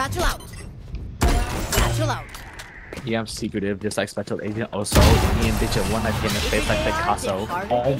Satchel out. Satchel out. Yeah, I'm secretive, just like Special Agent. Also, me and bitch at one night in the face like Picasso. Oh